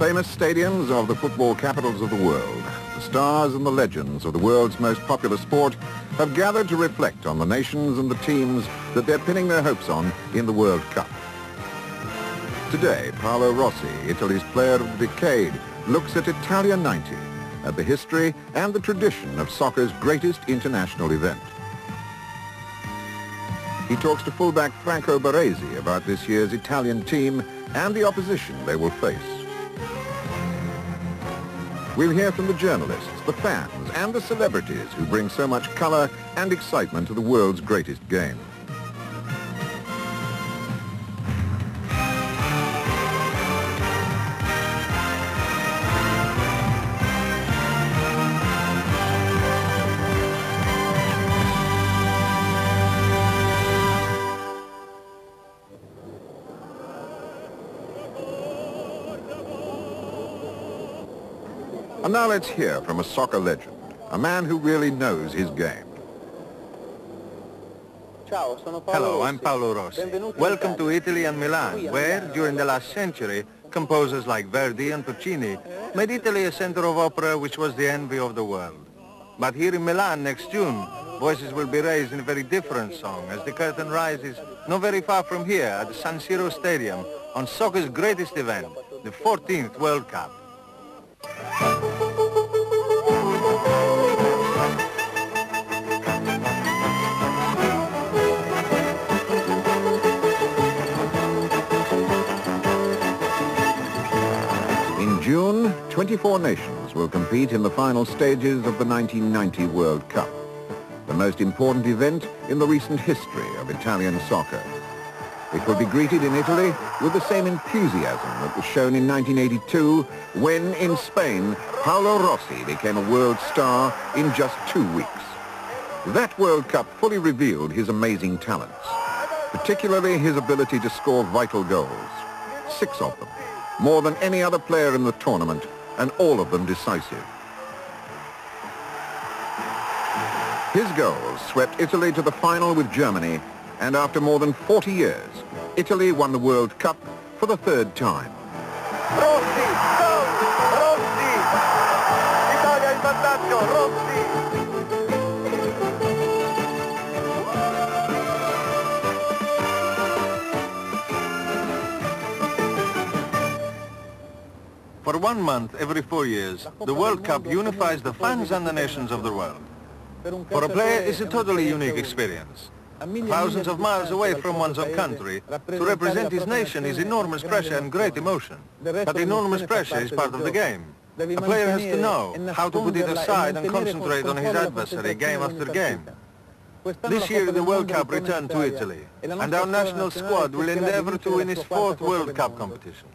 famous stadiums of the football capitals of the world, the stars and the legends of the world's most popular sport have gathered to reflect on the nations and the teams that they're pinning their hopes on in the World Cup. Today, Paolo Rossi, Italy's player of the decade, looks at Italia 90, at the history and the tradition of soccer's greatest international event. He talks to fullback Franco Baresi about this year's Italian team and the opposition they will face. We'll hear from the journalists, the fans and the celebrities who bring so much colour and excitement to the world's greatest game. And now let's hear from a soccer legend, a man who really knows his game. Hello, I'm Paolo Rossi. Welcome to Italy and Milan, where, during the last century, composers like Verdi and Puccini made Italy a center of opera which was the envy of the world. But here in Milan next June, voices will be raised in a very different song as the curtain rises not very far from here at the San Siro Stadium on soccer's greatest event, the 14th World Cup. June, 24 nations will compete in the final stages of the 1990 World Cup, the most important event in the recent history of Italian soccer. It will be greeted in Italy with the same enthusiasm that was shown in 1982 when, in Spain, Paolo Rossi became a world star in just two weeks. That World Cup fully revealed his amazing talents, particularly his ability to score vital goals. Six of them, more than any other player in the tournament, and all of them decisive. His goals swept Italy to the final with Germany, and after more than 40 years, Italy won the World Cup for the third time. Rossi! Rossi! Italia in vantaggio! For one month every four years, the World Cup unifies the fans and the nations of the world. For a player, it's a totally unique experience. Thousands of miles away from one's own country, to represent his nation is enormous pressure and great emotion. But enormous pressure is part of the game. A player has to know how to put it aside and concentrate on his adversary game after game. This year the World Cup returned to Italy, and our national squad will endeavor to win its fourth World Cup competition.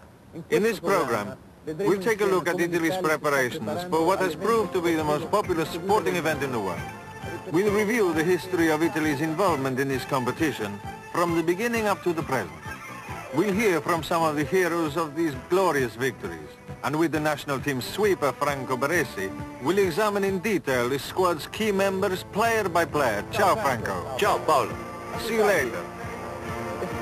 In this program, we'll take a look at Italy's preparations for what has proved to be the most popular sporting event in the world. We'll review the history of Italy's involvement in this competition from the beginning up to the present. We'll hear from some of the heroes of these glorious victories. And with the national team sweeper Franco Baresi, we'll examine in detail the squad's key members player by player. Ciao Franco. Ciao Paolo. See you later.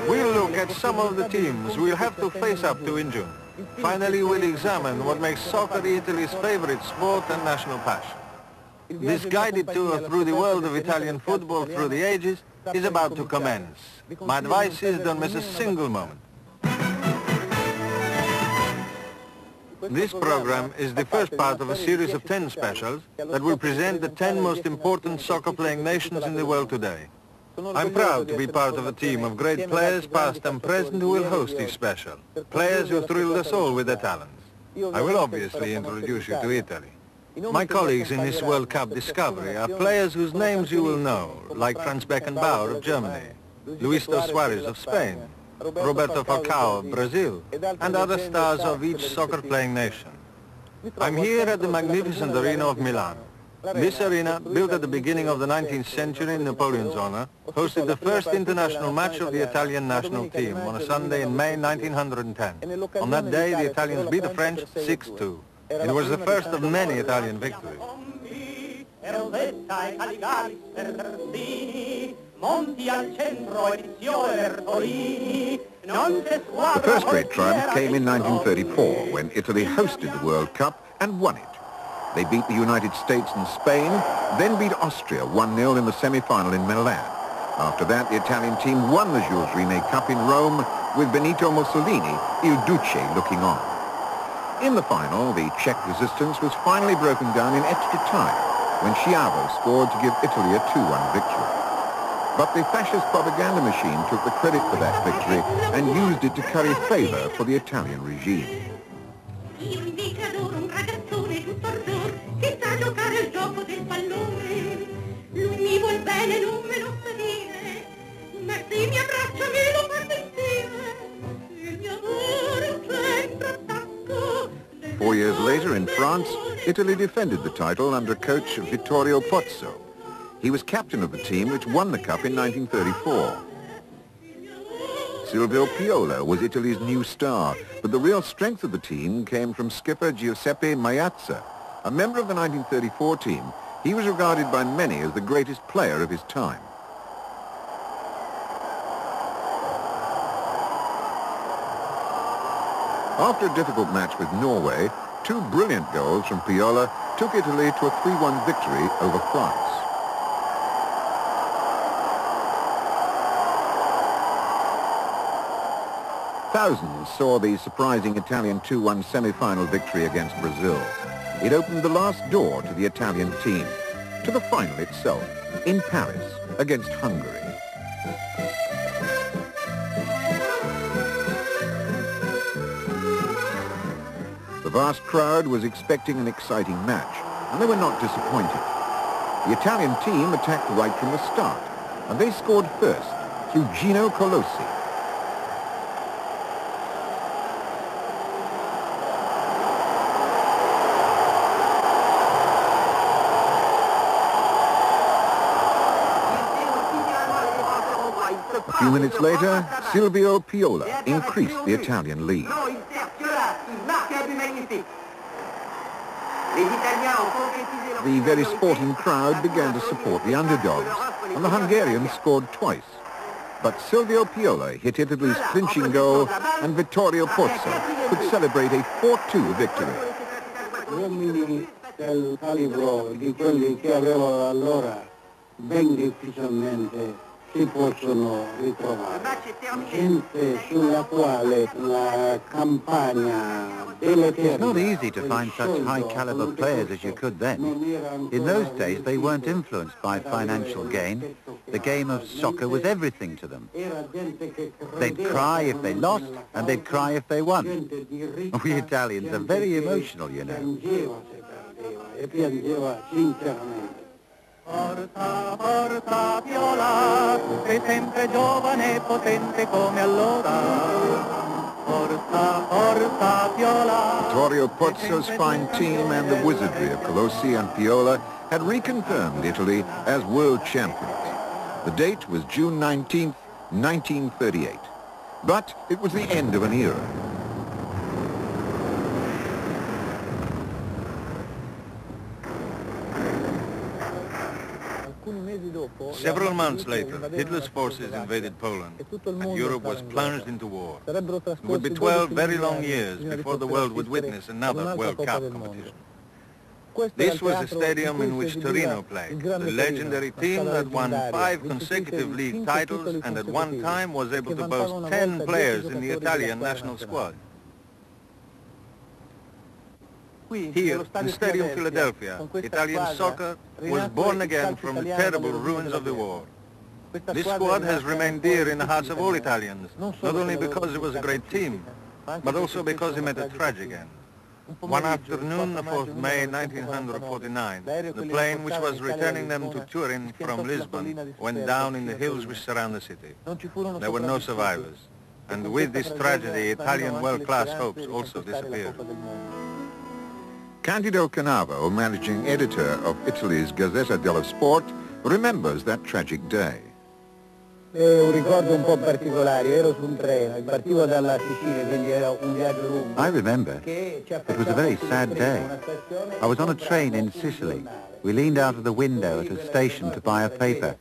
We'll look at some of the teams we'll have to face up to in June. Finally, we'll examine what makes soccer Italy's favorite sport and national passion. This guided tour through the world of Italian football through the ages is about to commence. My advice is don't miss a single moment. This program is the first part of a series of 10 specials that will present the 10 most important soccer-playing nations in the world today. I'm proud to be part of a team of great players, past and present, who will host this special. Players who thrilled us all with their talents. I will obviously introduce you to Italy. My colleagues in this World Cup discovery are players whose names you will know, like Franz Beckenbauer of Germany, Luis Suarez of Spain, Roberto Falcao of Brazil, and other stars of each soccer-playing nation. I'm here at the magnificent arena of Milan. This arena, built at the beginning of the 19th century in Napoleon's honor, hosted the first international match of the Italian national team on a Sunday in May 1910. On that day, the Italians beat the French 6-2. It was the first of many Italian victories. Monti al centro Ezio Bertolini, The first great triumph came in 1934 when Italy hosted the World Cup and won it. They beat the United States and Spain, then beat Austria 1-0 in the semi-final in Milan. After that, the Italian team won the Jules Rimet Cup in Rome with Benito Mussolini, Il Duce, looking on. In the final, the Czech resistance was finally broken down in extra time when Schiavio scored to give Italy a 2-1 victory. But the fascist propaganda machine took the credit for that victory and used it to curry favor for the Italian regime. Four years later in France, Italy defended the title under coach Vittorio Pozzo. He was captain of the team which won the cup in 1934. Silvio Piola was Italy's new star, but the real strength of the team came from skipper Giuseppe Meazza. A member of the 1934 team, he was regarded by many as the greatest player of his time. After a difficult match with Norway, two brilliant goals from Piola took Italy to a 3-1 victory over France. Thousands saw the surprising Italian 2-1 semi-final victory against Brazil. It opened the last door to the Italian team, to the final itself, in Paris, against Hungary. Vast crowd was expecting an exciting match, and they were not disappointed. The Italian team attacked right from the start, and they scored first through Gino Colaussi. A few minutes later, Silvio Piola increased the Italian lead. The very sporting crowd began to support the underdogs, and the Hungarians scored twice. But Silvio Piola hit Italy's clinching goal, and Vittorio Pozzo could celebrate a 4-2 victory. Uomini del calibro di quelli che avevo allora ben difficilmente si possono ritrovare. Gente sulla quale la campagna It's not easy to find such high-caliber players as you could then. In those days, they weren't influenced by financial gain. The game of soccer was everything to them. They'd cry if they lost, and they'd cry if they won. We Italians are very emotional, you know. Forza, forza Viola, sei sempre giovane e potente come allora. Forza, forza Viola. Vittorio Pozzo's fine team and the wizardry of Colaussi and Piola had reconfirmed Italy as world champions. The date was June 19, 1938. But it was the end of an era. Several months later, Hitler's forces invaded Poland, and Europe was plunged into war. It would be 12 very long years before the world would witness another World Cup competition. This was the stadium in which Torino played, the legendary team that won five consecutive league titles and at one time was able to boast 10 players in the Italian national squad. Here, in the Stadium Philadelphia, Italian soccer was born again from the terrible ruins of the war. This squad has remained dear in the hearts of all Italians, not only because it was a great team, but also because it met a tragic end. One afternoon, the 4th May 1949, the plane which was returning them to Turin from Lisbon went down in the hills which surround the city. There were no survivors. And with this tragedy, Italian world-class hopes also disappeared. Candido Cannavò, managing editor of Italy's Gazzetta dello Sport, remembers that tragic day. Eh, un ricordo un po' particolare, ero su un treno, partivo dalla Sicilia, quindi era un viaggio lungo. I remember. It was a very sad day. I was on a train in Sicily. We leaned out of the window at a station to buy a paper.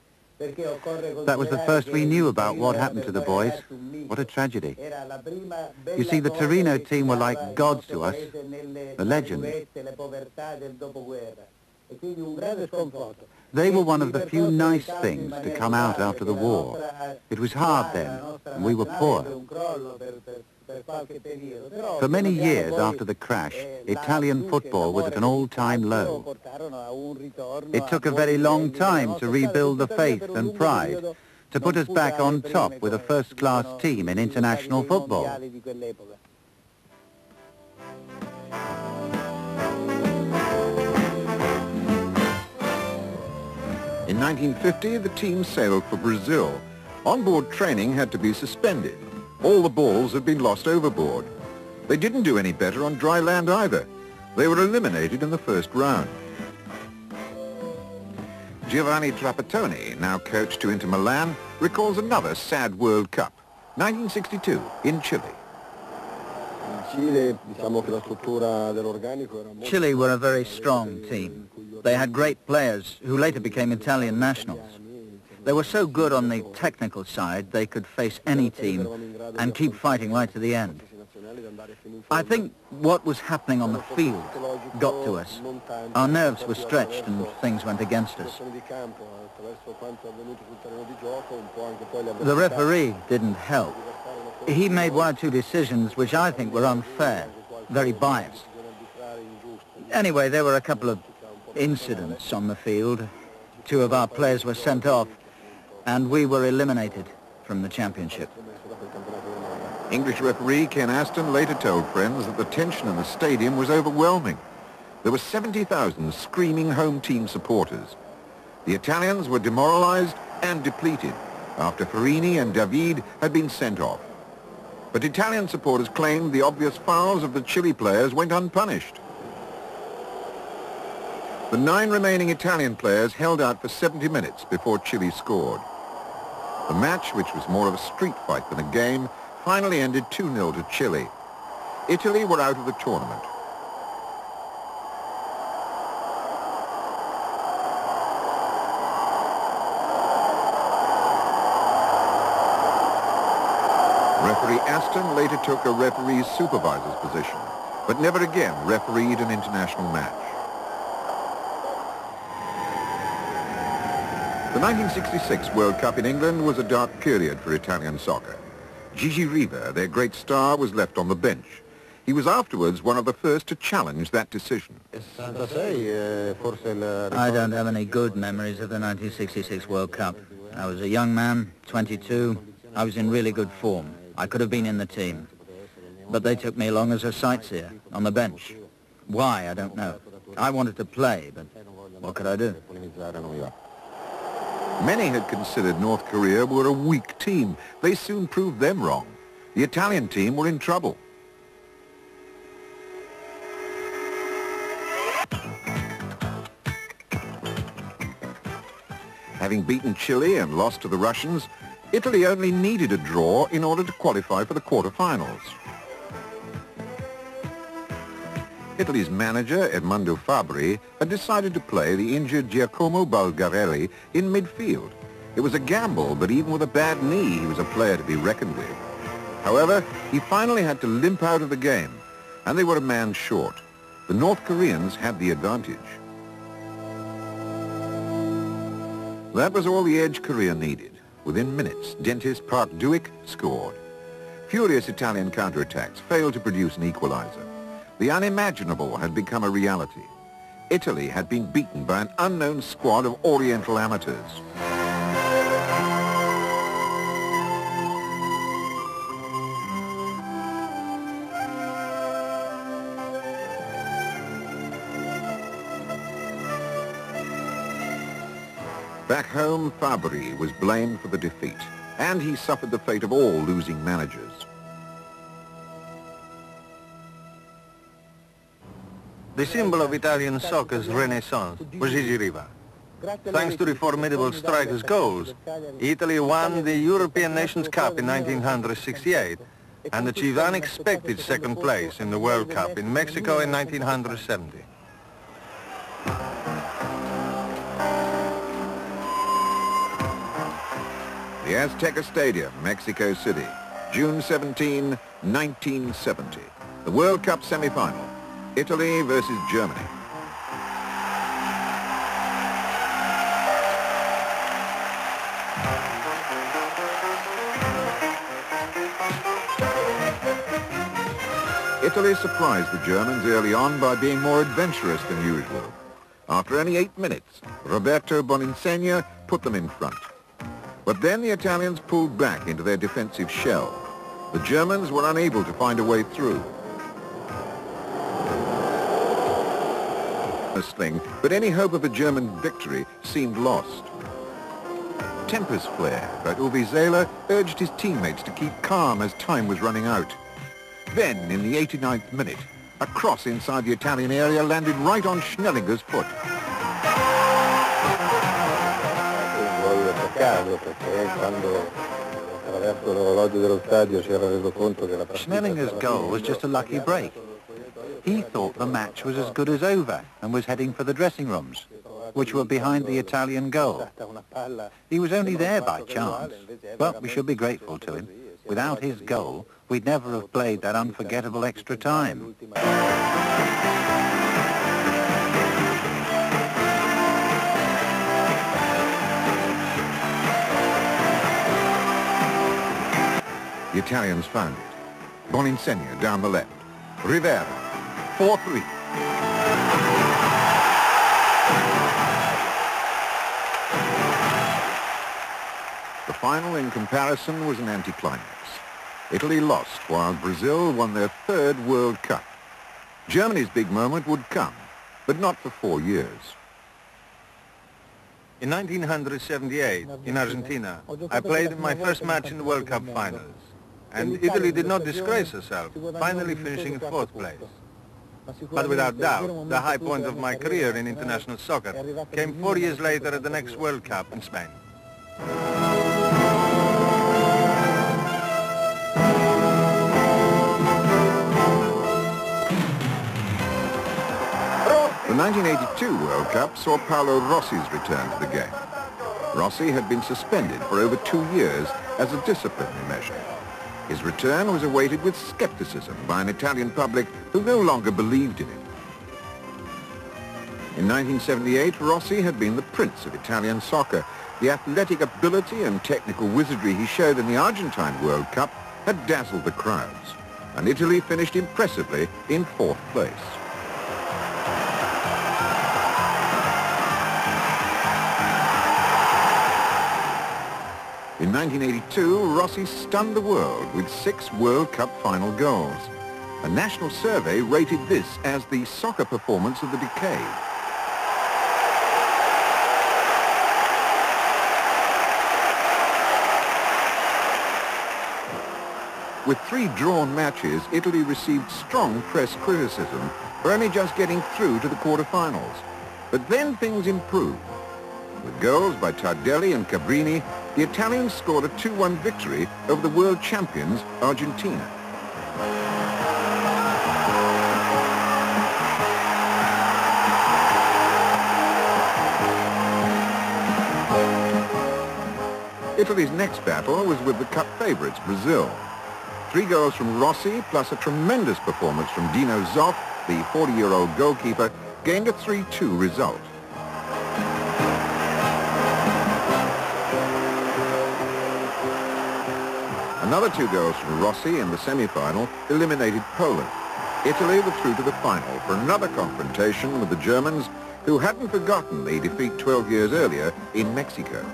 That was the first we knew about what happened to the boys. What a tragedy. You see, the Torino team were like gods to us, the legends. They were one of the few nice things to come out after the war. It was hard then, and we were poor. For many years after the crash, Italian football was at an all-time low. It took a very long time to rebuild the faith and pride, to put us back on top with a first-class team in international football. In 1950, the team sailed for Brazil. Onboard training had to be suspended. All the balls had been lost overboard. They didn't do any better on dry land either. They were eliminated in the first round. Giovanni Trapattoni, now coach to Inter Milan, recalls another sad World Cup, 1962, in Chile. Chile were a very strong team. They had great players who later became Italian nationals. They were so good on the technical side, they could face any team and keep fighting right to the end. I think what was happening on the field got to us. Our nerves were stretched and things went against us. The referee didn't help. He made one or two decisions which I think were unfair, very biased. Anyway, there were a couple of incidents on the field. Two of our players were sent off, and we were eliminated from the championship. English referee Ken Aston later told friends that the tension in the stadium was overwhelming. There were 70,000 screaming home team supporters. The Italians were demoralized and depleted after Ferrini and David had been sent off. But Italian supporters claimed the obvious fouls of the Chile players went unpunished. The nine remaining Italian players held out for 70 minutes before Chile scored. The match, which was more of a street fight than a game, finally ended 2-0 to Chile. Italy were out of the tournament. Referee Aston later took a referee's supervisor's position, but never again refereed an international match. The 1966 World Cup in England was a dark period for Italian soccer. Gigi Riva, their great star, was left on the bench. He was afterwards one of the first to challenge that decision. I don't have any good memories of the 1966 World Cup. I was a young man, 22. I was in really good form. I could have been in the team. But they took me along as a sightseer, on the bench. Why, I don't know. I wanted to play, but what could I do? Many had considered North Korea were a weak team. They soon proved them wrong. The Italian team were in trouble. Having beaten Chile and lost to the Russians, Italy only needed a draw in order to qualify for the quarterfinals. Italy's manager, Edmondo Fabbri, had decided to play the injured Giacomo Bulgarelli in midfield. It was a gamble, but even with a bad knee, he was a player to be reckoned with. However, he finally had to limp out of the game, and they were a man short. The North Koreans had the advantage. That was all the edge Korea needed. Within minutes, dentist Park Duik scored. Furious Italian counterattacks failed to produce an equalizer. The unimaginable had become a reality. Italy had been beaten by an unknown squad of Oriental amateurs. Back home, Fabbri was blamed for the defeat, and he suffered the fate of all losing managers. The symbol of Italian soccer's renaissance was Gigi Riva. Thanks to the formidable striker's goals, Italy won the European Nations Cup in 1968 and achieved unexpected second place in the World Cup in Mexico in 1970. the Azteca Stadium, Mexico City, June 17, 1970. The World Cup semi-final, Italy versus Germany. Italy surprised the Germans early on by being more adventurous than usual. After only eight minutes, Roberto Boninsegna put them in front. But then the Italians pulled back into their defensive shell. The Germans were unable to find a way through. Thing but any hope of a German victory seemed lost. Tempers flared, but Uwe Seeler urged his teammates to keep calm as time was running out. Then, in the 89th minute, a cross inside the Italian area landed right on Schnellinger's foot. Schnellinger's goal was just a lucky break. He thought the match was as good as over and was heading for the dressing rooms, which were behind the Italian goal. He was only there by chance, but we should be grateful to him. Without his goal, we'd never have played that unforgettable extra time. The Italians found it. Boninsegna down the left. Rivera. 4-3. The final in comparison was an anticlimax. Italy lost while Brazil won their third World Cup. Germany's big moment would come, but not for four years. In 1978, in Argentina, I played my first match in the World Cup finals. And Italy did not disgrace herself, finally finishing in fourth place. But without doubt, the high point of my career in international soccer came four years later at the next World Cup in Spain. The 1982 World Cup saw Paolo Rossi's return to the game. Rossi had been suspended for over two years as a disciplinary measure. His return was awaited with skepticism by an Italian public who no longer believed in him. In 1978, Rossi had been the prince of Italian soccer. The athletic ability and technical wizardry he showed in the Argentine World Cup had dazzled the crowds, and Italy finished impressively in fourth place. In 1982, Rossi stunned the world with six World Cup final goals. A national survey rated this as the soccer performance of the decade. With three drawn matches, Italy received strong press criticism for only just getting through to the quarterfinals. But then things improved. With goals by Tardelli and Cabrini, the Italians scored a 2-1 victory over the world champions, Argentina. Italy's next battle was with the cup favourites, Brazil. Three goals from Rossi, plus a tremendous performance from Dino Zoff, the 40-year-old goalkeeper, gained a 3-2 result. Another two goals from Rossi in the semi-final eliminated Poland. Italy were through to the final for another confrontation with the Germans who hadn't forgotten the defeat 12 years earlier in Mexico.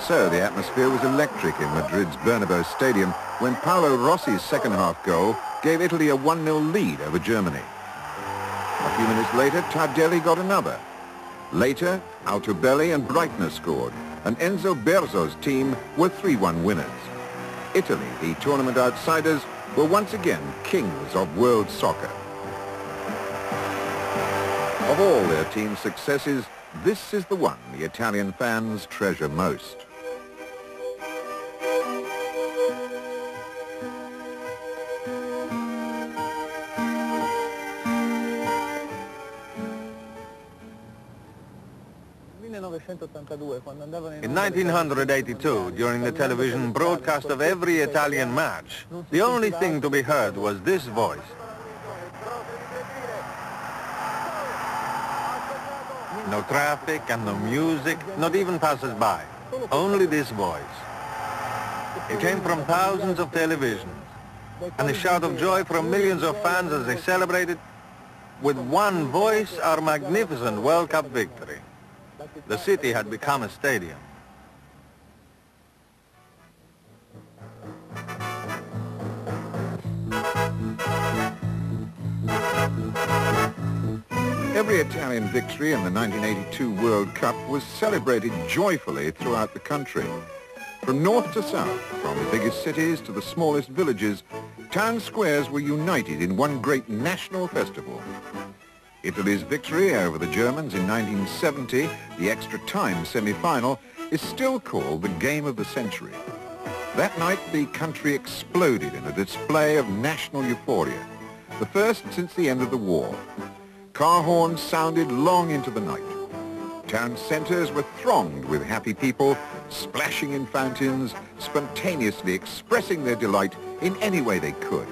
So the atmosphere was electric in Madrid's Bernabeu Stadium when Paolo Rossi's second-half goal gave Italy a 1-0 lead over Germany. A few minutes later, Tardelli got another. Later, Altobelli and Breitner scored, and Enzo Bearzot's team were 3-1 winners. Italy, the tournament outsiders, were once again kings of world soccer. Of all their team's successes, this is the one the Italian fans treasure most. 1982, during the television broadcast of every Italian match, the only thing to be heard was this voice. No traffic and no music, not even passers-by. Only this voice. It came from thousands of televisions, and a shout of joy from millions of fans as they celebrated with one voice our magnificent World Cup victory. The city had become a stadium. Every Italian victory in the 1982 World Cup was celebrated joyfully throughout the country. From north to south, from the biggest cities to the smallest villages, town squares were united in one great national festival. Italy's victory over the Germans in 1970, the extra time semi-final, is still called the game of the century. That night, the country exploded in a display of national euphoria, the first since the end of the war. Car horns sounded long into the night. Town centres were thronged with happy people, splashing in fountains, spontaneously expressing their delight in any way they could.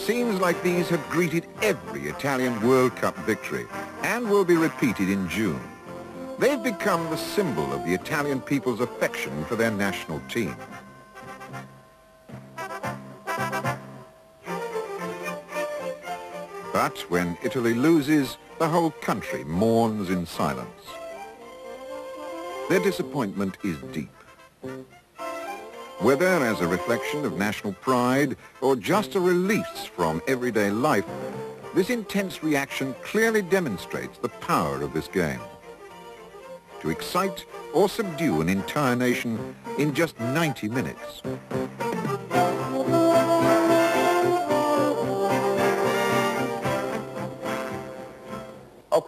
Scenes like these have greeted every Italian World Cup victory and will be repeated in June. They've become the symbol of the Italian people's affection for their national team. But when Italy loses, the whole country mourns in silence. Their disappointment is deep. Whether as a reflection of national pride or just a release from everyday life, this intense reaction clearly demonstrates the power of this game. To excite or subdue an entire nation in just 90 minutes.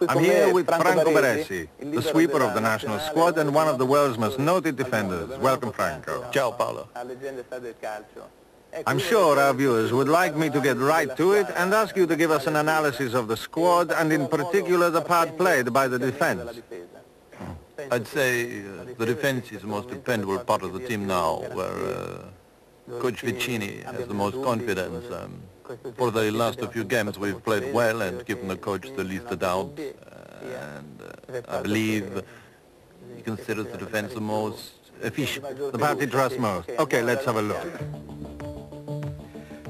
I'm here with Franco Baresi, the sweeper of the national squad and one of the world's most noted defenders. Welcome, Franco. Ciao, Paolo. I'm sure our viewers would like me to get right to it and ask you to give us an analysis of the squad and in particular the part played by the defense. I'd say uh, the defense is the most dependable part of the team now, where uh, Coach Vicini has the most confidence. Um, for the last few games we've played well and given the coach the least doubt. Uh, and uh, I believe he considers the defense the most efficient. The party trusts most. Okay, let's have a look.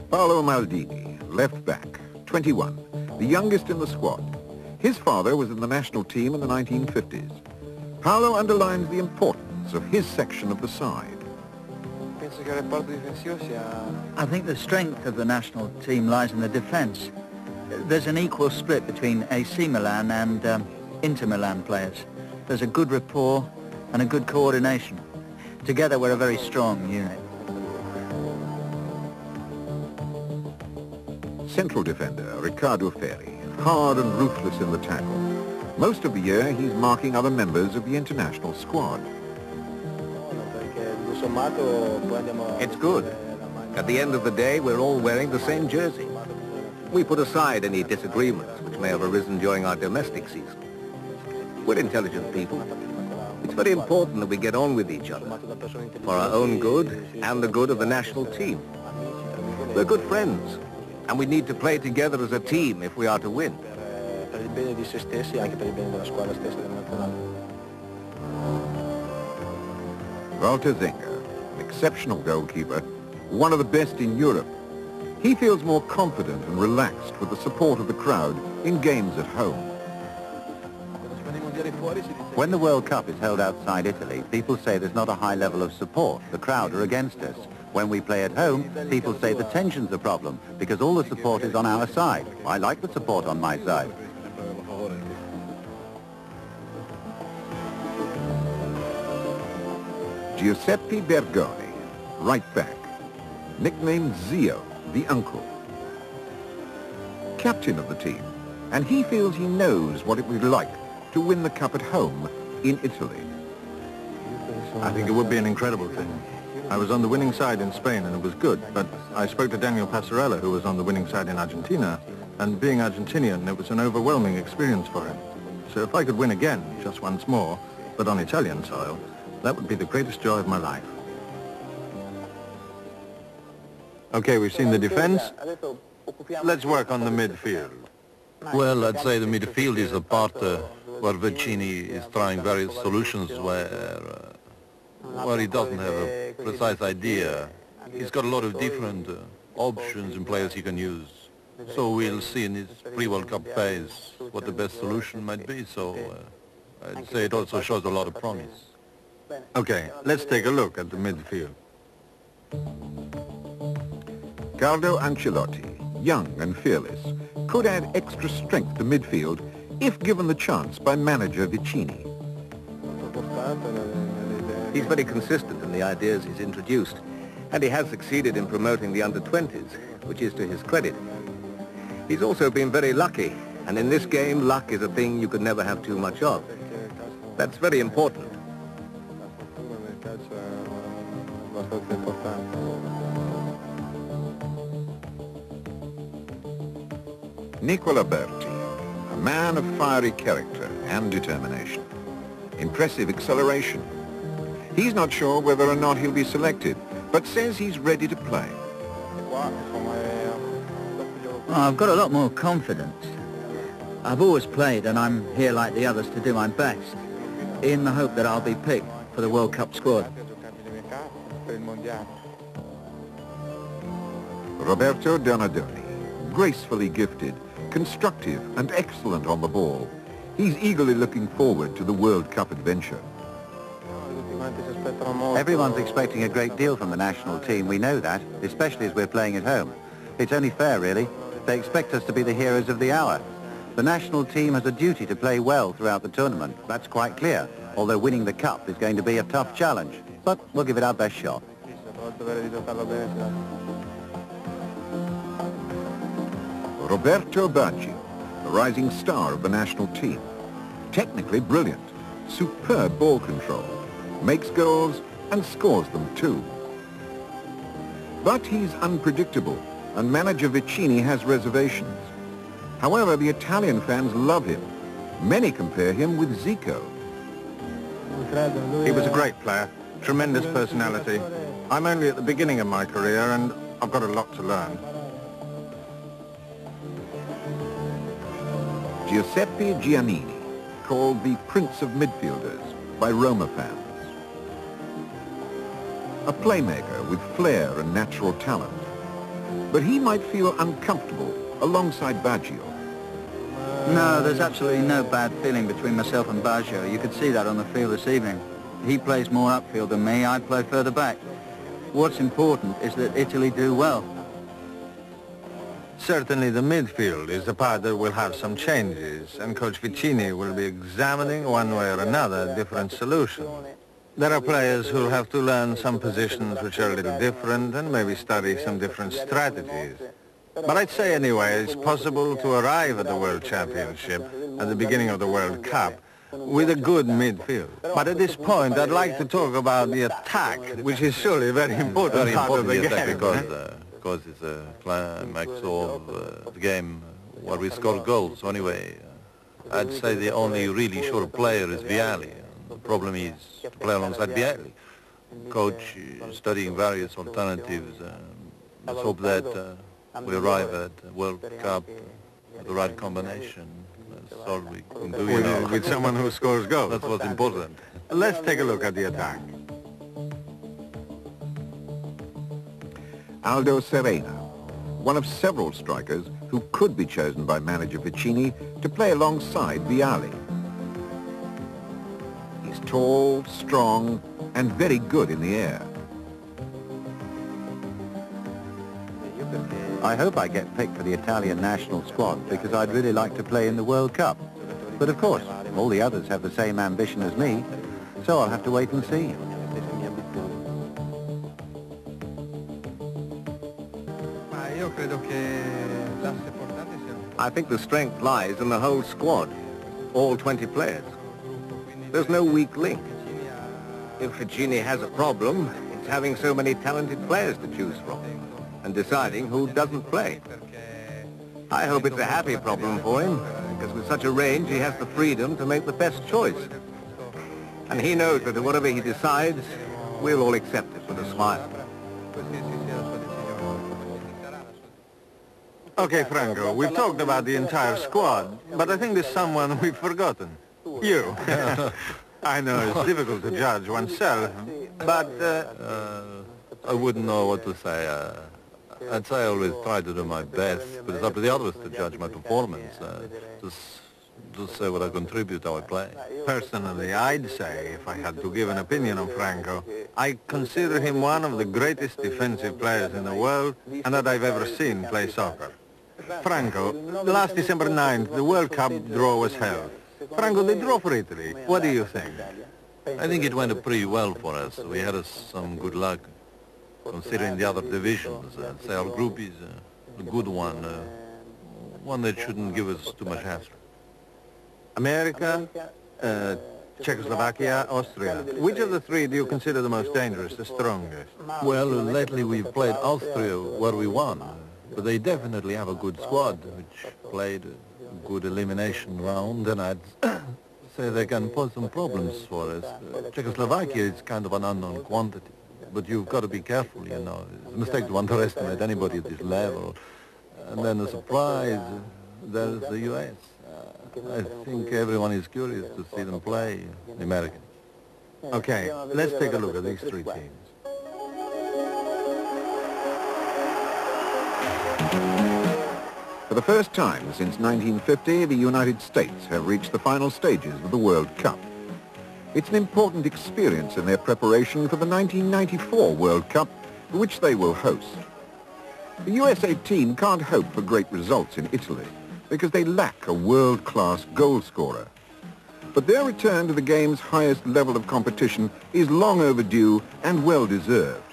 Paolo Maldini, left back, 21, the youngest in the squad. His father was in the national team in the 1950s. Paolo underlines the importance of his section of the side. I think the strength of the national team lies in the defence. There's an equal split between AC Milan and um, Inter Milan players. There's a good rapport and a good coordination. Together we're a very strong unit. Central defender Riccardo Ferri, hard and ruthless in the tackle. Most of the year he's marking other members of the international squad. It's good. At the end of the day, we're all wearing the same jersey. We put aside any disagreements which may have arisen during our domestic season. We're intelligent people. It's very important that we get on with each other for our own good and the good of the national team. We're good friends, and we need to play together as a team if we are to win. Walter Zenga exceptional goalkeeper, one of the best in Europe. He feels more confident and relaxed with the support of the crowd in games at home. When the World Cup is held outside Italy, people say there's not a high level of support. The crowd are against us. When we play at home, people say the tension's a problem because all the support is on our side. I like the support on my side. Giuseppe Bergomi, right back, nicknamed Zio, the uncle. Captain of the team, and he feels he knows what it would be like to win the cup at home in Italy. I think it would be an incredible thing. I was on the winning side in Spain and it was good, but I spoke to Daniel Passarella, who was on the winning side in Argentina, and being Argentinian, it was an overwhelming experience for him. So if I could win again, just once more, but on Italian soil, that would be the greatest joy of my life. Okay, we've seen the defense. Let's work on the midfield. Well, I'd say the midfield is the part uh, where Vicini is trying various solutions where, uh, where he doesn't have a precise idea. He's got a lot of different uh, options and players he can use. So we'll see in his pre-World Cup phase what the best solution might be. So uh, I'd say it also shows a lot of promise. Okay, let's take a look at the midfield. Carlo Ancelotti, young and fearless, could add extra strength to midfield if given the chance by manager Vicini. He's very consistent in the ideas he's introduced, and he has succeeded in promoting the under-20s, which is to his credit. He's also been very lucky, and in this game, luck is a thing you could never have too much of. That's very important. Nicola Berti, a man of fiery character and determination. Impressive acceleration. He's not sure whether or not he'll be selected, but says he's ready to play. I've got a lot more confidence. I've always played and I'm here like the others to do my best, in the hope that I'll be picked for the World Cup squad. Roberto Donadoni, gracefully gifted, constructive and excellent on the ball. He's eagerly looking forward to the World Cup adventure. Everyone's expecting a great deal from the national team, we know that, especially as we're playing at home. It's only fair, really. They expect us to be the heroes of the hour. The national team has a duty to play well throughout the tournament, that's quite clear, although winning the cup is going to be a tough challenge. But we'll give it our best shot. Roberto Baggio, the rising star of the national team. Technically brilliant, superb ball control, makes goals and scores them too. But he's unpredictable, and manager Vicini has reservations. However, the Italian fans love him. Many compare him with Zico. He was a great player, tremendous personality. I'm only at the beginning of my career and I've got a lot to learn. Giuseppe Giannini, called the Prince of Midfielders by Roma fans. A playmaker with flair and natural talent. But he might feel uncomfortable alongside Baggio. No, there's absolutely no bad feeling between myself and Baggio. You could see that on the field this evening. He plays more upfield than me, I play further back. What's important is that Italy do well. Certainly the midfield is the part that will have some changes, and Coach Vicini will be examining one way or another different solutions. There are players who will have to learn some positions which are a little different and maybe study some different strategies. But I'd say anyway, it's possible to arrive at the World Championship at the beginning of the World Cup with a good midfield. But at this point, I'd like to talk about the attack, which is surely very important very part of the the attack because uh, because it's a climax of uh, the game where we score goals. So anyway, uh, I'd say the only really sure player is Vialli. The problem is to play alongside Vialli. Coach is studying various alternatives. Uh, let's hope that uh, we arrive at the World Cup with the right combination. That's all we can do. With, with someone who scores goals. That's what's important. Let's take a look at the attack. Aldo Serena, one of several strikers who could be chosen by manager Vicini to play alongside Vialli. He's tall, strong, and very good in the air. I hope I get picked for the Italian national squad because I'd really like to play in the World Cup. But of course, all the others have the same ambition as me, so I'll have to wait and see. I think the strength lies in the whole squad, all 20 players. There's no weak link. If Vicini has a problem, It's having so many talented players to choose from and deciding who doesn't play. I hope it's a happy problem for him, because with such a range he has the freedom to make the best choice. And he knows that whatever he decides, we'll all accept it with a smile. Okay, Franco, we've talked about the entire squad, but I think there's someone we've forgotten. You. I know it's difficult to judge oneself, but... Uh, uh, I wouldn't know what to say. Uh, I'd say I always try to do my best, but it's up to the others to judge my performance. Uh, just, just say what I contribute, how I play. Personally, I'd say, if I had to give an opinion on Franco, I consider him one of the greatest defensive players in the world and that I've ever seen play soccer. Franco, last December 9th, the World Cup draw was held. Franco, they draw for Italy. What do you think? I think it went pretty well for us. We had some good luck, considering the other divisions. Uh, say our group is uh, a good one, uh, one that shouldn't give us too much hassle. America, uh, Czechoslovakia, Austria. Which of the three do you consider the most dangerous, the strongest? Well, lately we've played Austria where we won, but they definitely have a good squad, which played a good elimination round, and I'd say they can pose some problems for us. Czechoslovakia is kind of an unknown quantity, but you've got to be careful, you know. It's a mistake to underestimate anybody at this level. And then a surprise, there's the U.S. I think everyone is curious to see them play, the Americans. Okay, let's take a look at these three teams. For the first time since 1950, the United States have reached the final stages of the World Cup. It's an important experience in their preparation for the 1994 World Cup, which they will host. The USA team can't hope for great results in Italy because they lack a world-class goal scorer. But their return to the game's highest level of competition is long overdue and well-deserved.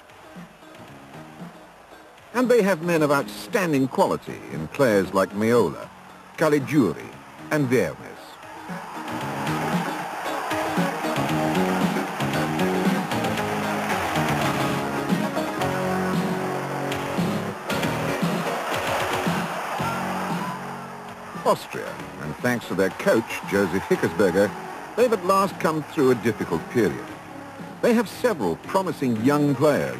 And they have men of outstanding quality in players like Meola, Caligiuri and Vermes. Austria, and thanks to their coach, Josef Hickersberger, they've at last come through a difficult period. They have several promising young players,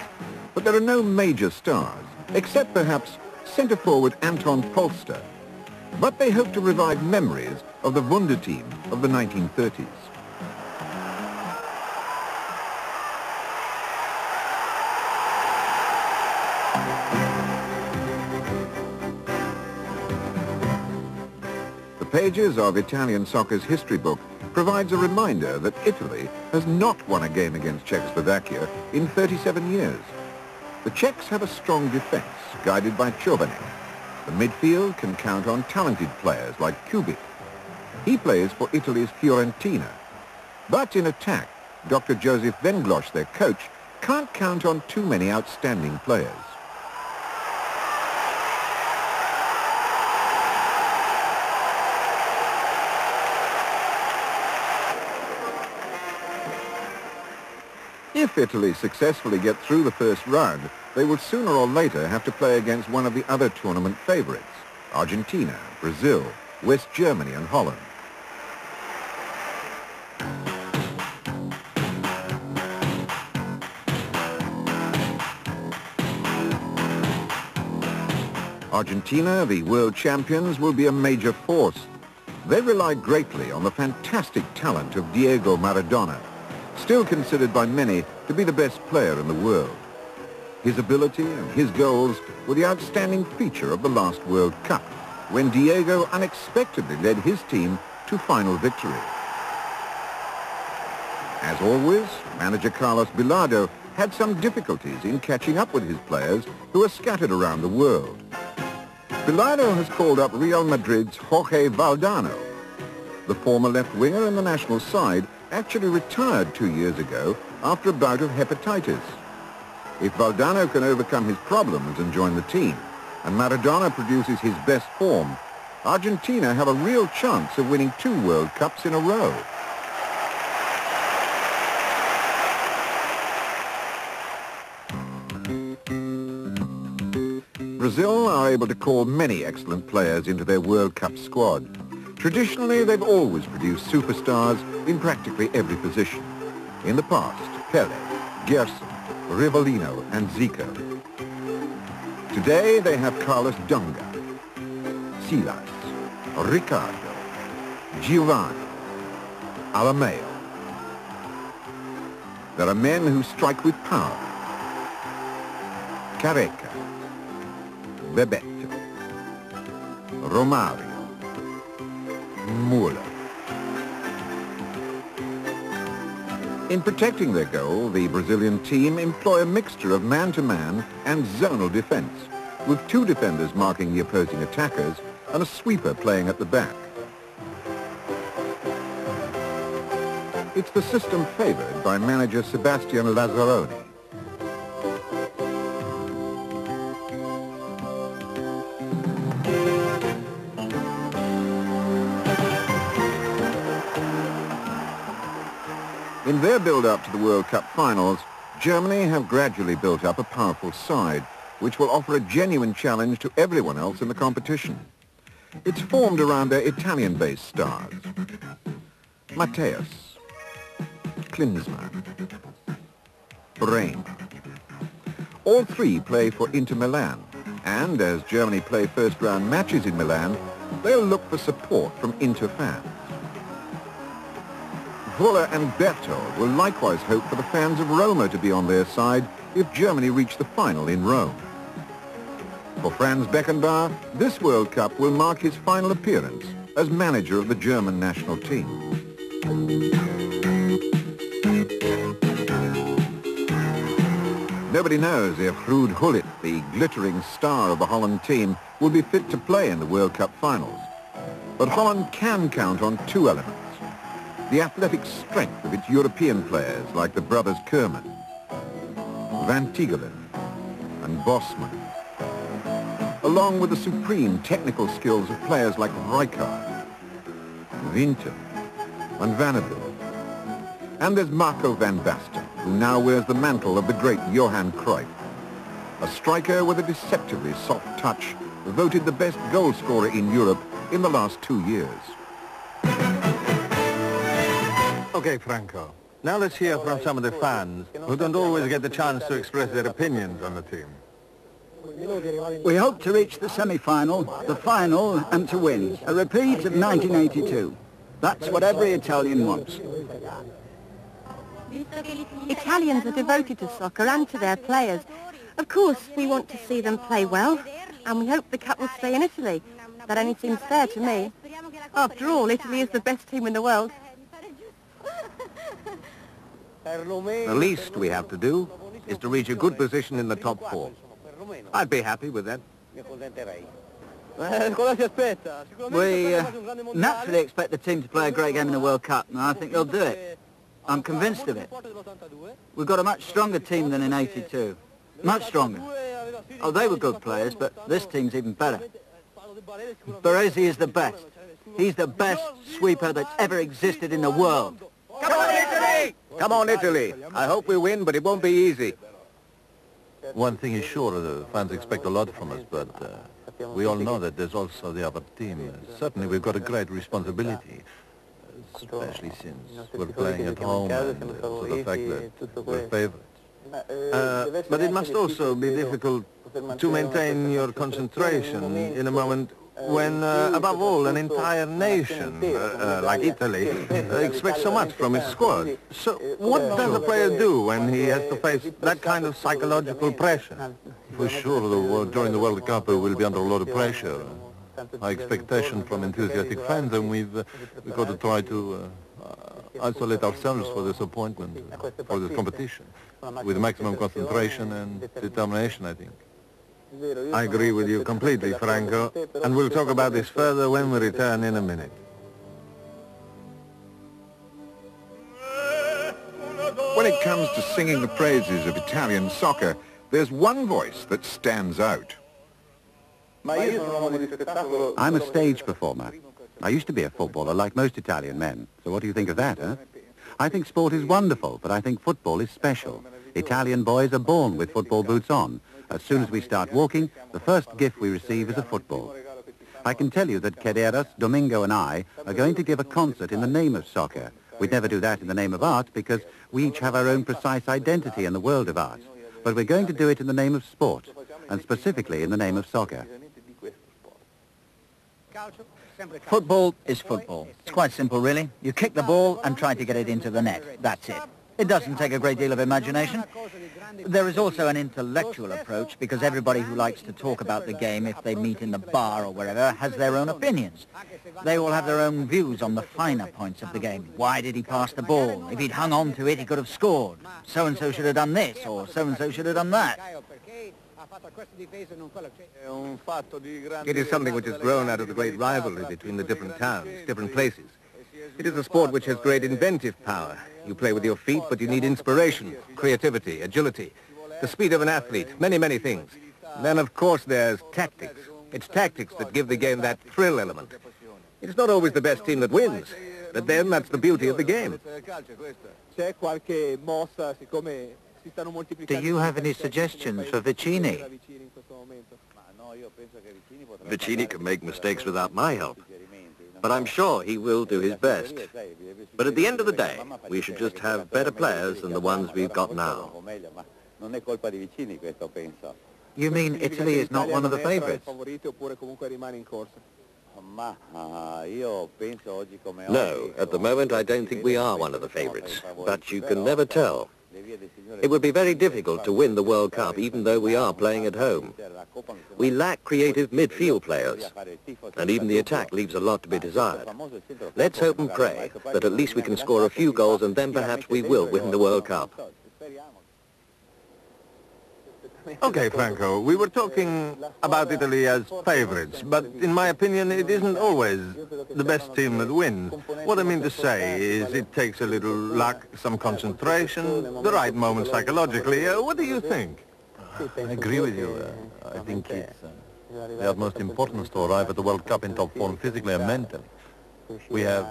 but there are no major stars except perhaps centre forward Anton Polster. But they hope to revive memories of the Wunder team of the 1930s. The pages of Italian soccer's history book provides a reminder that Italy has not won a game against Czechoslovakia in 37 years. The Czechs have a strong defence, guided by Chovanec. The midfield can count on talented players like Kubik. He plays for Italy's Fiorentina. But in attack, Dr. Joseph Vengloš, their coach, can't count on too many outstanding players. If Italy successfully get through the first round, they will sooner or later have to play against one of the other tournament favorites, Argentina, Brazil, West Germany and Holland. Argentina, the world champions, will be a major force. They rely greatly on the fantastic talent of Diego Maradona, still considered by many to be the best player in the world. His ability and his goals were the outstanding feature of the last World Cup, when Diego unexpectedly led his team to final victory. As always, manager Carlos Bilardo had some difficulties in catching up with his players who are scattered around the world. Bilardo has called up Real Madrid's Jorge Valdano. The former left winger in the national side actually retired two years ago after a bout of hepatitis. If Valdano can overcome his problems and join the team, and Maradona produces his best form, Argentina have a real chance of winning two World Cups in a row. Brazil are able to call many excellent players into their World Cup squad, Traditionally, they've always produced superstars in practically every position. In the past, Pele, Gerson, Rivellino and Zico. Today, they have Carlos Dunga, Silas, Ricardo, Giovanni, Alemão. There are men who strike with power. Careca, Bebeto, Romario, In protecting their goal, the Brazilian team employ a mixture of man-to-man -man and zonal defense, with two defenders marking the opposing attackers and a sweeper playing at the back. It's the system favored by manager Sebastian Lazaroni. In their build-up to the World Cup finals, Germany have gradually built up a powerful side, which will offer a genuine challenge to everyone else in the competition. It's formed around their Italian-based stars. Matthäus, Klinsmann, Brehme. All three play for Inter Milan, and as Germany play first-round matches in Milan, they'll look for support from Inter fans. Völler and Berthold will likewise hope for the fans of Roma to be on their side if Germany reach the final in Rome. For Franz Beckenbauer, this World Cup will mark his final appearance as manager of the German national team. Nobody knows if Ruud Gullit, the glittering star of the Holland team, will be fit to play in the World Cup finals. But Holland can count on two elements the athletic strength of its European players like the brothers Koeman, Van Tiggelen and Bosman, along with the supreme technical skills of players like Rijkaard, Winter and Vanderbilt. And there's Marco van Basten, who now wears the mantle of the great Johan Cruyff, a striker with a deceptively soft touch, voted the best goal scorer in Europe in the last two years. Okay, Franco. Now let's hear from some of the fans who don't always get the chance to express their opinions on the team. We hope to reach the semi-final, the final, and to win. A repeat of 1982. That's what every Italian wants. Italians are devoted to soccer and to their players. Of course, we want to see them play well, and we hope the cup will stay in Italy. That only seems fair to me. After all, Italy is the best team in the world. The least we have to do is to reach a good position in the top four. I'd be happy with that. We uh, naturally expect the team to play a great game in the World Cup, and I think they'll do it. I'm convinced of it. We've got a much stronger team than in 82. Much stronger. Oh, they were good players, but this team's even better. Baresi is the best. He's the best sweeper that's ever existed in the world. Come on, Italy! Come on, Italy. I hope we win, but it won't be easy. One thing is sure, the fans expect a lot from us, but uh, we all know that there's also the other team. Certainly we've got a great responsibility, especially since we're playing at home and uh, the fact that we're favorites. Uh, but it must also be difficult to maintain your concentration in a moment when, uh, above all, an entire nation, uh, uh, like Italy, uh, expects so much from his squad. So what does a player do when he has to face that kind of psychological pressure? For sure, the during the World Cup, uh, we'll be under a lot of pressure. High expectation from enthusiastic fans, and we've, uh, we've got to try to isolate ourselves for this appointment, for this competition, with maximum concentration and determination, I think. I agree with you completely, Franco, and we'll talk about this further when we return in a minute. When it comes to singing the praises of Italian soccer, there's one voice that stands out. I'm a stage performer. I used to be a footballer like most Italian men. So what do you think of that, huh? I think sport is wonderful, but I think football is special. Italian boys are born with football boots on. As soon as we start walking, the first gift we receive is a football. I can tell you that Carreras, Domingo and I are going to give a concert in the name of soccer. We'd never do that in the name of art because we each have our own precise identity in the world of art. But we're going to do it in the name of sport, and specifically in the name of soccer. Football is football. It's quite simple, really. You kick the ball and try to get it into the net. That's it. It doesn't take a great deal of imagination. There is also an intellectual approach because everybody who likes to talk about the game, if they meet in the bar or wherever, has their own opinions. They all have their own views on the finer points of the game. Why did he pass the ball? If he'd hung on to it, he could have scored. So-and-so should have done this, or so-and-so should have done that. It is something which has grown out of the great rivalry between the different towns, different places. It is a sport which has great inventive power. You play with your feet, but you need inspiration, creativity, agility, the speed of an athlete, many, many things. Then, of course, there's tactics. It's tactics that give the game that thrill element. It's not always the best team that wins, but then that's the beauty of the game. Do you have any suggestions for Vicini? Vicini can make mistakes without my help but I'm sure he will do his best. But at the end of the day, we should just have better players than the ones we've got now. You mean Italy is not one of the favourites? No, at the moment I don't think we are one of the favourites, but you can never tell. It would be very difficult to win the World Cup even though we are playing at home. We lack creative midfield players, and even the attack leaves a lot to be desired. Let's hope and pray that at least we can score a few goals and then perhaps we will win the World Cup. Okay, Franco, we were talking about Italy as favorites, but in my opinion it isn't always the best team that wins. What I mean to say is it takes a little luck, some concentration, the right moment psychologically. Uh, what do you think? I agree with you. Uh, I think it's uh, the utmost importance to arrive at the World Cup in top form physically and mentally. We have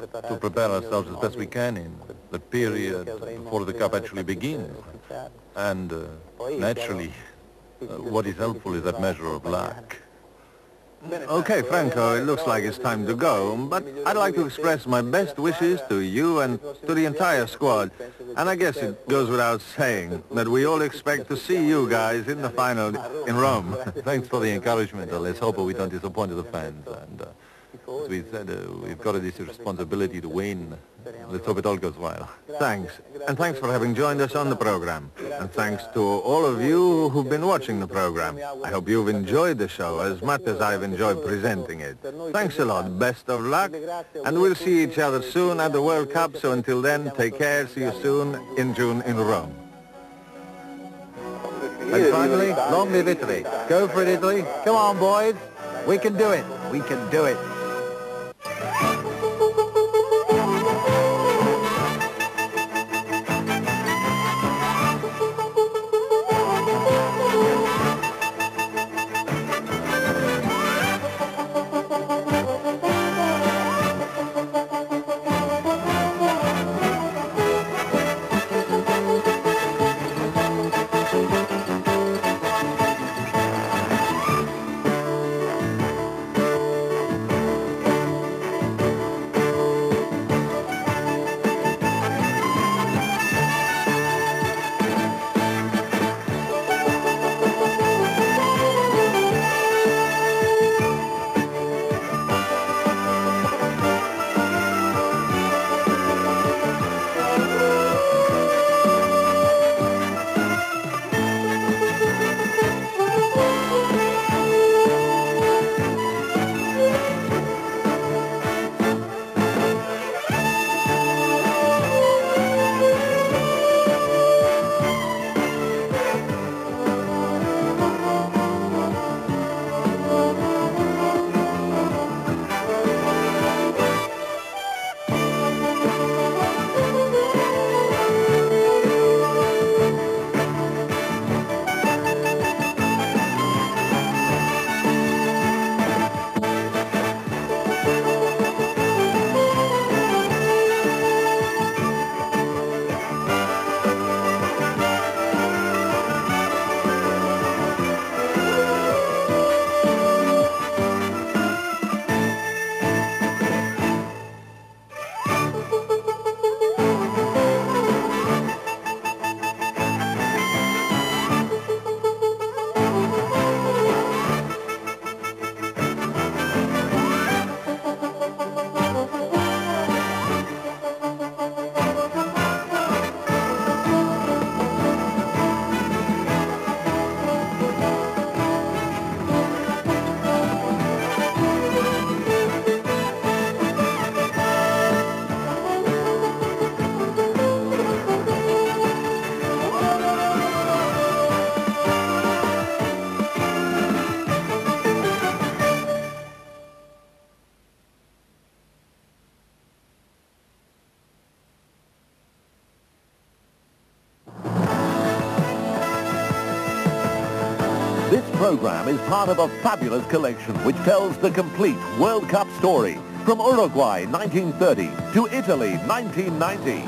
to prepare ourselves as best we can in the period before the Cup actually begins. And uh, naturally, uh, what is helpful is that measure of luck. Okay, Franco, it looks like it's time to go, but I'd like to express my best wishes to you and to the entire squad. And I guess it goes without saying that we all expect to see you guys in the final in Rome. Thanks for the encouragement. Let's hope we don't disappoint the fans. And, uh, we said, uh, we've got this responsibility to win. Let's hope it all goes well. Thanks. And thanks for having joined us on the program. And thanks to all of you who've been watching the program. I hope you've enjoyed the show as much as I've enjoyed presenting it. Thanks a lot. Best of luck. And we'll see each other soon at the World Cup. So until then, take care. See you soon in June in Rome. And finally, long live Italy. Go for it, Italy. Come on, boys. We can do it. We can do it. Thank. Program is part of a fabulous collection which tells the complete World Cup story from Uruguay 1930 to Italy 1990.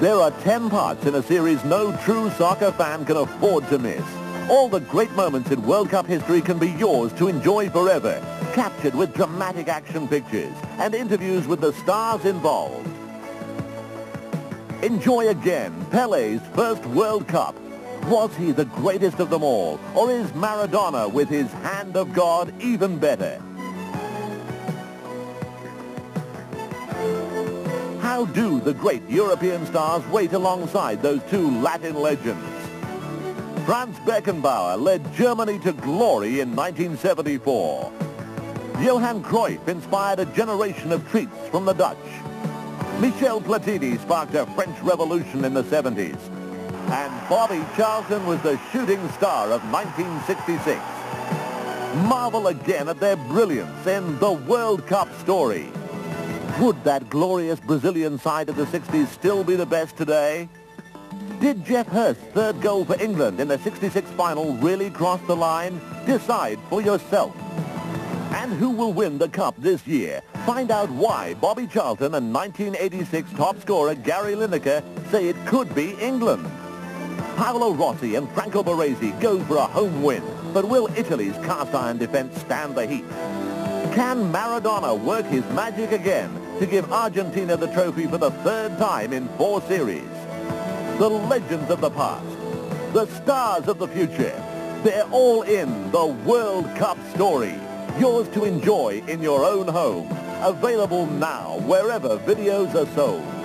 There are 10 parts in a series no true soccer fan can afford to miss. All the great moments in World Cup history can be yours to enjoy forever, captured with dramatic action pictures and interviews with the stars involved. Enjoy again Pele's first World Cup. Was he the greatest of them all, or is Maradona with his hand of God even better? How do the great European stars wait alongside those two Latin legends? Franz Beckenbauer led Germany to glory in 1974. Johan Cruyff inspired a generation of treats from the Dutch. Michel Platini sparked a French revolution in the 70s. And Bobby Charlton was the shooting star of 1966. Marvel again at their brilliance in the World Cup story. Would that glorious Brazilian side of the 60s still be the best today? Did Geoff Hurst's third goal for England in the 66 final really cross the line? Decide for yourself. And who will win the cup this year? Find out why Bobby Charlton and 1986 top scorer Gary Lineker say it could be England. Paolo Rossi and Franco Baresi go for a home win, but will Italy's cast iron defense stand the heat? Can Maradona work his magic again to give Argentina the trophy for the third time in four series. The legends of the past, the stars of the future, they're all in the World Cup story. Yours to enjoy in your own home. Available now wherever videos are sold.